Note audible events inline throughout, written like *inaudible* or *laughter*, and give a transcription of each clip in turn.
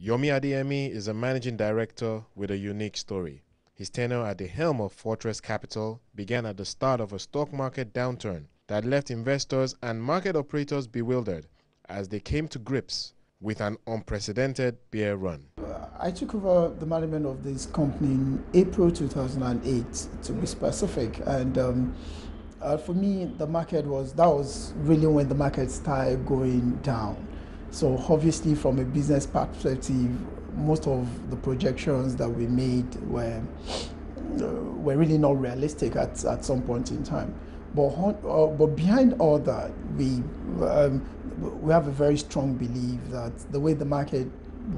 Yomi Adeyemi is a managing director with a unique story. His tenure at the helm of Fortress Capital began at the start of a stock market downturn that left investors and market operators bewildered as they came to grips with an unprecedented bear run. I took over the management of this company in April 2008, to be specific, and um, uh, for me, the market was that was really when the market started going down. So obviously, from a business perspective, most of the projections that we made were uh, were really not realistic at, at some point in time. But uh, but behind all that, we um, we have a very strong belief that the way the market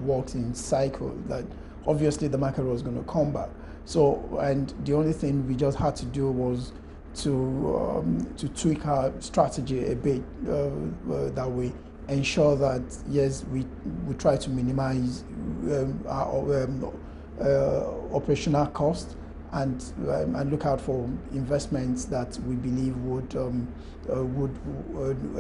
works in cycle, that obviously the market was going to come back. So and the only thing we just had to do was to um, to tweak our strategy a bit uh, uh, that way ensure that yes, we we try to minimize um, our um, uh, operational cost and um, and look out for investments that we believe would um, uh, would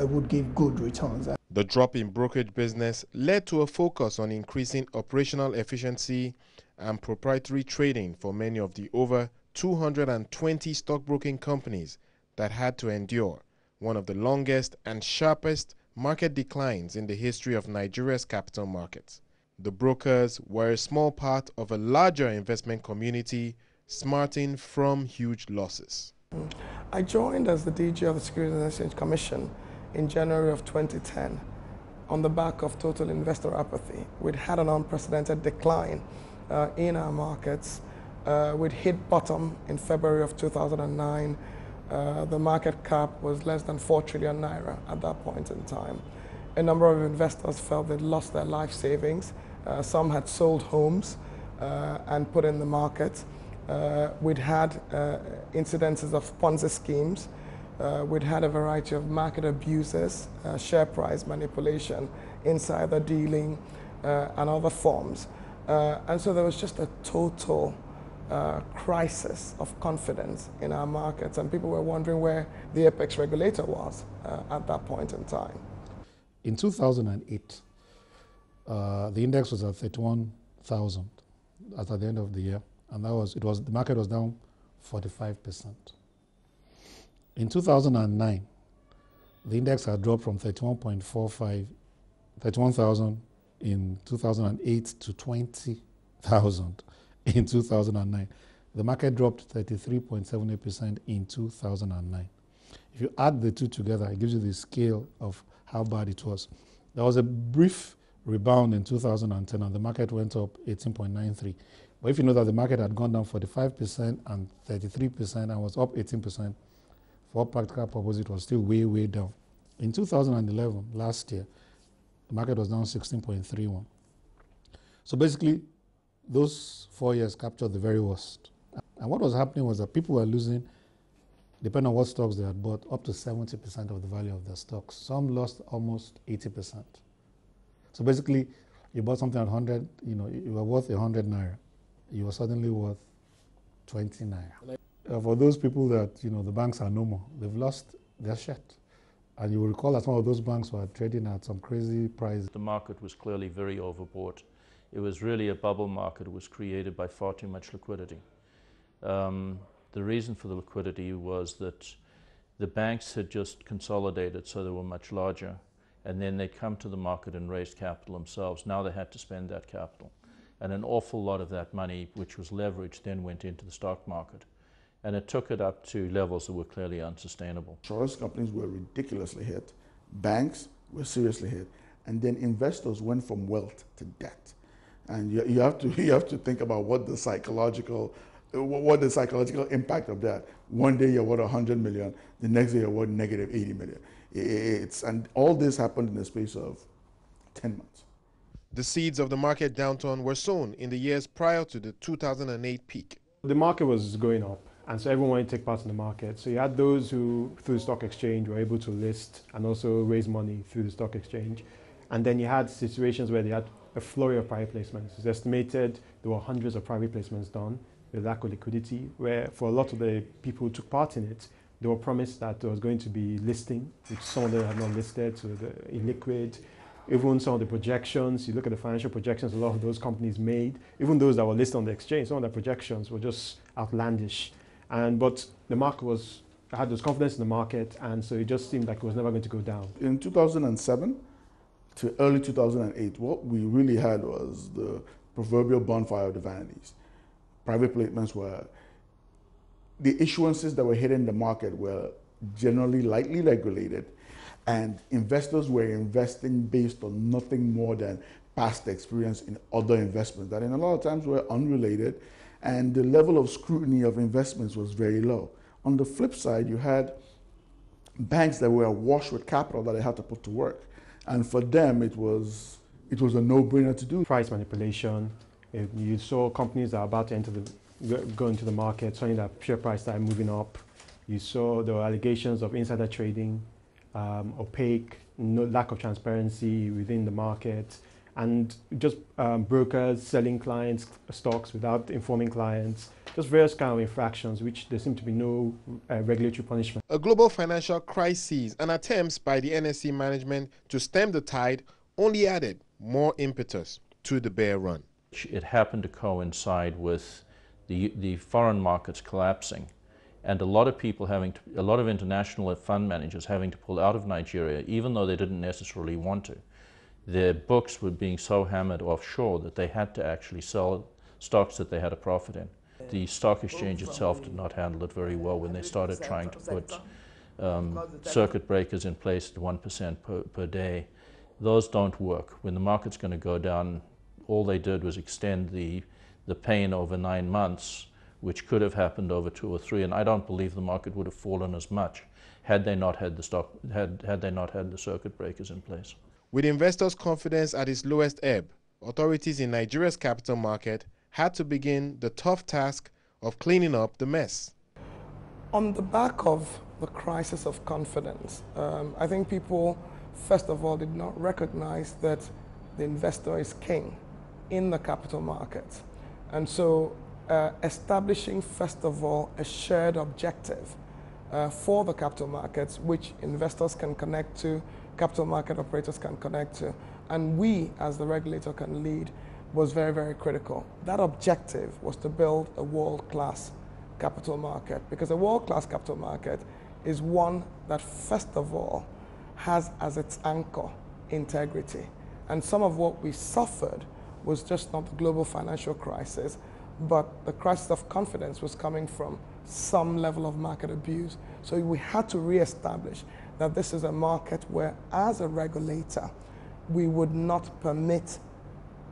uh, would give good returns. The drop in brokerage business led to a focus on increasing operational efficiency and proprietary trading for many of the over 220 stockbroking companies that had to endure one of the longest and sharpest market declines in the history of Nigeria's capital markets. The brokers were a small part of a larger investment community smarting from huge losses. I joined as the DG of the Securities and Exchange Commission in January of 2010 on the back of total investor apathy. We'd had an unprecedented decline uh, in our markets. Uh, we'd hit bottom in February of 2009 uh, the market cap was less than 4 trillion naira at that point in time. A number of investors felt they'd lost their life savings. Uh, some had sold homes uh, and put in the market. Uh, we'd had uh, incidences of Ponzi schemes. we'd had a variety of market abuses, share price manipulation, insider dealing, and other forms. and so there was just a total crisis of confidence in our markets, and people were wondering where the apex regulator was uh, at that point in time. In 2008, uh, the index was at 31,000 at the end of the year, and that was it was the market was down 45 percent. In 2009, the index had dropped from 31.45, 31,000 in 2008 to 20,000 in 2009. The market dropped 33.78% in 2009. If you add the two together, it gives you the scale of how bad it was. There was a brief rebound in 2010 and the market went up 18.93. But if you know that the market had gone down 45% and 33% and was up 18%, for practical purposes, it was still way, way down. In 2011, last year, the market was down 16.31. So basically, those four years captured the very worst. And what was happening was that people were losing, depending on what stocks they had bought, up to 70% of the value of their stocks. Some lost almost 80%. So basically, you bought something at 100, you know, you were worth 100 naira. You were suddenly worth 20 naira. Uh, for those people that, you know, the banks are no more, they've lost their shirt. And you will recall that some of those banks were trading at some crazy price. The market was clearly very overbought it was really a bubble market. It was created by far too much liquidity. Um, the reason for the liquidity was that the banks had just consolidated so they were much larger and then they come to the market and raised capital themselves. Now they had to spend that capital. And an awful lot of that money, which was leveraged, then went into the stock market. And it took it up to levels that were clearly unsustainable. Insurance companies were ridiculously hit, banks were seriously hit, and then investors went from wealth to debt and you, you have to *laughs* you have to think about what the psychological what the psychological impact of that. One day you're worth 100 million, the next day you're worth negative 80 million. It's, and all this happened in the space of 10 months. The seeds of the market downturn were sown in the years prior to the 2008 peak. The market was going up, and so everyone wanted to take part in the market. So you had those who, through the stock exchange, were able to list and also raise money through the stock exchange. And then you had situations where they had a flurry of private placements. It's estimated there were hundreds of private placements done with lack of liquidity, where for a lot of the people who took part in it, they were promised that there was going to be listing, which some of them had not listed, so the illiquid, even some of the projections, you look at the financial projections a lot of those companies made, even those that were listed on the exchange, some of their projections were just outlandish. And but the market was had this confidence in the market, and so it just seemed like it was never going to go down. In 2007 to early 2008, what we really had was the proverbial bonfire of the vanities. Private placements were the issuances that were hitting the market were generally lightly regulated and investors were investing based on nothing more than past experience in other investments that in a lot of times were unrelated and the level of scrutiny of investments was very low. On the flip side, you had banks that were awash with capital that they had to put to work. And for them, it was, it was a no-brainer to do. Price manipulation. You saw companies that are about to enter the, go into the market, suddenly that share price started moving up. You saw were allegations of insider trading um, opaque, no lack of transparency within the market, and just um, brokers selling clients stocks without informing clients, just various kind of infractions, which there seem to be no uh, regulatory punishment. A global financial crisis and attempts by the NSE management to stem the tide only added more impetus to the bear run. It happened to coincide with the, the foreign markets collapsing and a lot of people having to, a lot of international fund managers having to pull out of Nigeria, even though they didn't necessarily want to. Their books were being so hammered offshore that they had to actually sell stocks that they had a profit in. The stock exchange itself did not handle it very well when they started trying to put um, circuit breakers in place at 1% per, per day. Those don't work. When the market's going to go down, all they did was extend the, the pain over nine months which could have happened over two or three. And I don't believe the market would have fallen as much had they not had the stock had had they not had the circuit breakers in place. With investors' confidence at its lowest ebb, authorities in Nigeria's capital market had to begin the tough task of cleaning up the mess. On the back of the crisis of confidence, um, I think people, first of all, did not recognize that the investor is king in the capital market. And so uh, establishing, first of all, a shared objective uh, for the capital markets, which investors can connect to, capital market operators can connect to, and we, as the regulator, can lead, was very, very critical. That objective was to build a world-class capital market, because a world-class capital market is one that, first of all, has as its anchor integrity. And some of what we suffered was just not the global financial crisis, but the crisis of confidence was coming from some level of market abuse. So we had to reestablish that this is a market where, as a regulator, we would not permit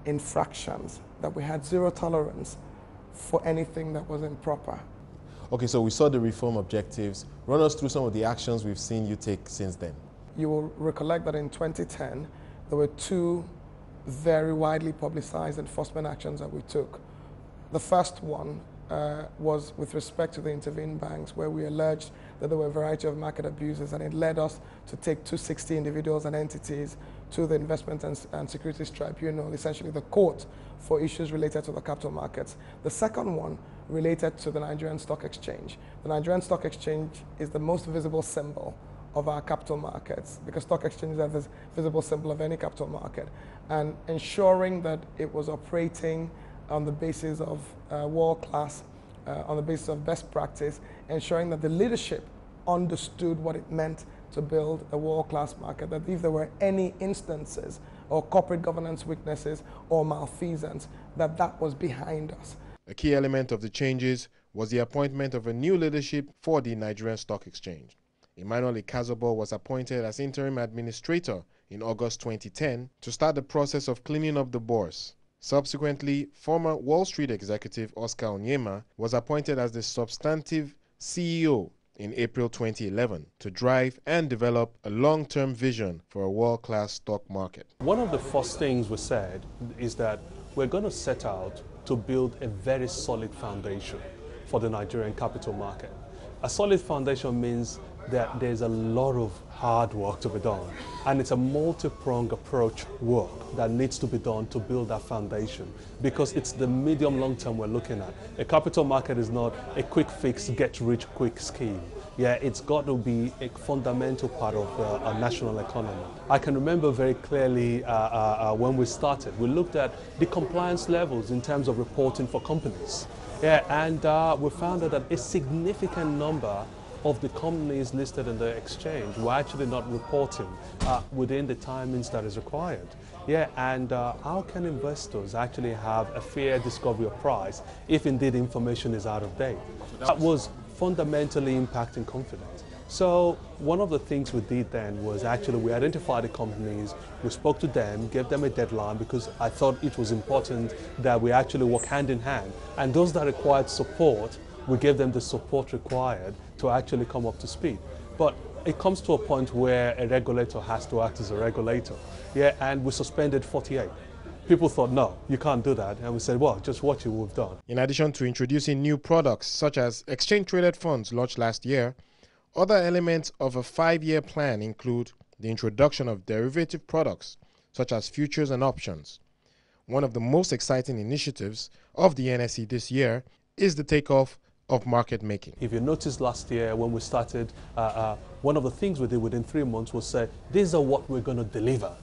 infractions, that we had zero tolerance for anything that was improper. Okay, so we saw the reform objectives. Run us through some of the actions we've seen you take since then. You will recollect that in 2010, there were two very widely publicized enforcement actions that we took. The first one uh, was with respect to the intervened banks, where we alleged that there were a variety of market abuses, and it led us to take 260 individuals and entities to the Investment and, and, Securities Tribunal, essentially the court for issues related to the capital markets. The second one related to the Nigerian Stock Exchange. The Nigerian Stock Exchange is the most visible symbol of our capital markets because stock exchanges are the visible symbol of any capital market and ensuring that it was operating on the basis of uh, world class, uh, on the basis of best practice, ensuring that the leadership understood what it meant to build a world class market, that if there were any instances or corporate governance weaknesses or malfeasance, that that was behind us. A key element of the changes was the appointment of a new leadership for the Nigerian Stock Exchange. Emmanuel Ikazoboh was appointed as interim administrator in August 2010 to start the process of cleaning up the bourse. Subsequently, former Wall Street executive Oscar Onyema was appointed as the substantive CEO in April 2011 to drive and develop a long-term vision for a world-class stock market. One of the first things we said is that we're going to set out to build a very solid foundation for the Nigerian capital market. A solid foundation means that there's a lot of hard work to be done. And it's a multi-pronged approach work that needs to be done to build that foundation because it's the medium long term we're looking at. A capital market is not a quick fix, get rich quick scheme. yeah, it's got to be a fundamental part of uh, our national economy. I can remember very clearly uh, uh, uh, when we started, we looked at the compliance levels in terms of reporting for companies. Yeah, and uh, we found that a significant number of the companies listed in the exchange were actually not reporting uh, within the timings that is required. Yeah, and uh, how can investors actually have a fair discovery of price if indeed information is out of date? That was fundamentally impacting confidence. So one of the things we did then was actually we identified the companies, we spoke to them, gave them a deadline because I thought it was important that we actually work hand in hand. And those that required support, we gave them the support required to actually come up to speed. But it comes to a point where a regulator has to act as a regulator. Yeah, and we suspended 48. People thought, no, you can't do that. And we said, well, just watch what we've done. In addition to introducing new products such as exchange traded funds launched last year, other elements of a five year plan include the introduction of derivative products such as futures and options. One of the most exciting initiatives of the NSE this year is the takeoff of market making. If you noticed last year when we started, uh, uh, one of the things we did within three months was say, these are what we're going to deliver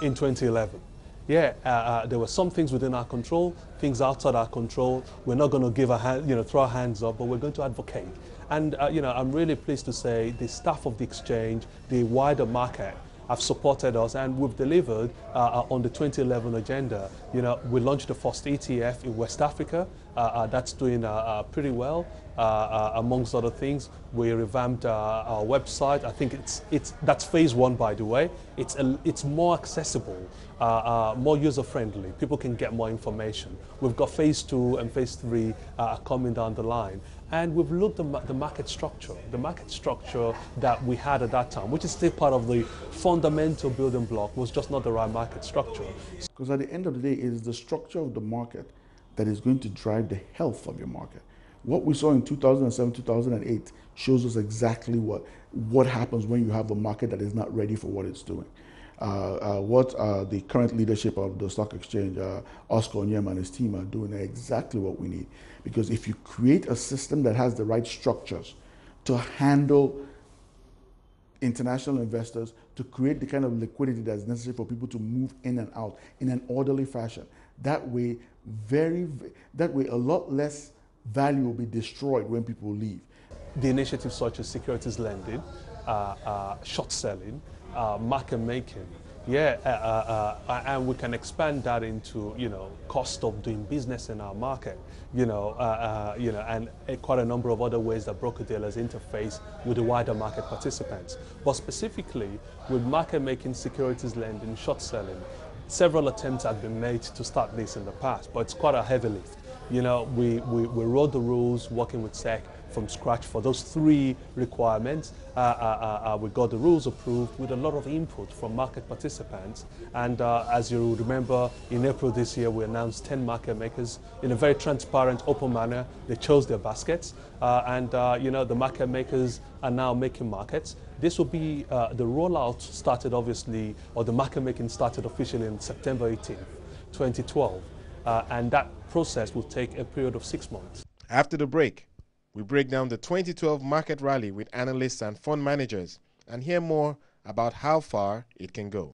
in 2011 yeah, uh, uh, there were some things within our control, things outside our control. We're not going to give a hand, you know, throw our hands up, but we're going to advocate. And uh, you know, I'm really pleased to say the staff of the exchange, the wider market, have supported us and we've delivered uh, uh on the 2011 agenda. You know, we launched the first ETF in West Africa. Uh, uh, that's doing uh, uh pretty well. Uh, uh, amongst other things, we revamped our website. I think it's it's that's phase one, by the way. It's a, it's more accessible, more user friendly. People can get more information. We've got phase two and phase three coming down the line. And we've looked at the market structure, the market structure that we had at that time, which is still part of the fundamental building block, was just not the right market structure. Because at the end of the day, it is the structure of the market that is going to drive the health of your market. What we saw in 2007, 2008 shows us exactly what, what happens when you have a market that is not ready for what it's doing. Uh, uh, what uh, the current leadership of the stock exchange, uh, Oscar Onyema and his team are doing exactly what we need. Because if you create a system that has the right structures to handle international investors, to create the kind of liquidity that's necessary for people to move in and out in an orderly fashion, that way, very, that way, a lot less value will be destroyed when people leave. The initiatives such as securities lending, uh, uh, short selling, uh, market making, yeah, uh, uh, uh, and we can expand that into you know cost of doing business in our market, you know, you know, and quite a number of other ways that broker dealers interface with the wider market participants. But specifically with market making, securities lending, short selling, several attempts have been made to start this in the past, but it's quite a heavy lift. You know, we, we, we wrote the rules working with SEC from scratch for those three requirements. Uh, uh, uh, uh, we got the rules approved with a lot of input from market participants. And uh, as you remember, in April this year, we announced 10 market makers in a very transparent, open manner. They chose their baskets. Uh, and, you know, the market makers are now making markets. This will be, uh, the rollout started obviously, or the market making started officially in September 18th, 2012. Uh, and that process will take a period of six months. After the break, we break down the 2012 market rally with analysts and fund managers and hear more about how far it can go.